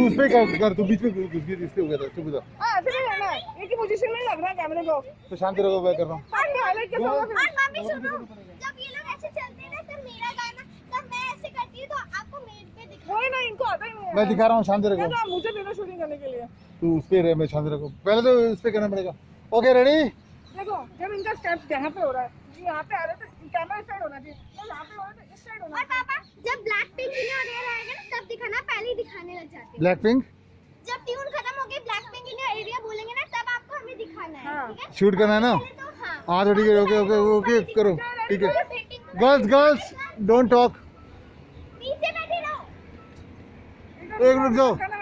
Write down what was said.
तू उस पे कर कर तू बीच में घुस गई इस पे हो गया था चुप इधर हाँ नहीं रहना है एक ही पोजीशन में लगना है कैमरे को। तो शांति रहो मैं कर रहा हूँ। हाँ हाईलाइट कैसे होगा फिर और मम्मी सुनो जब ये लोग ऐसे चलते हैं ना तब मेरा गाना तब मैं ऐसे करती हूँ तो आपको मेरे पे दिखा वही ना इनको आता ही नहीं मैं दिखा रहा हूँ शांति रखो तो मुझे देना शूटिंग करने के लिए। तू उस पे रहे मैं शांति रखो। पहले तो इस पे करना पड़ेगा। ओके रेडी देखो जब इनका स्टेप यहाँ पे हो रहा है ये यहाँ पे आ रहा है तो कैमरा इस साइड होना चाहिए तो यहाँ पे हो रहा है तो इस साइड होना और पापा जब ब्लैक पिंक इन और एरिया आएगा ना तब दिखाना पहले ही हैं। ब्लैक पिंक जब ट्यून खत्म हो गई ब्लैक पिंक इन एरिया बोलेंगे ना तब आपको हमें दिखाना है हाँ। ठीक है? शूट करना है ना? तो हाँ। तो ठीक है ओके ओके ओके करो ठीक है। गर्ल्स गर्ल्स डोंट टॉक नीचे बैठे रहो। एक मिनट जाओ खाना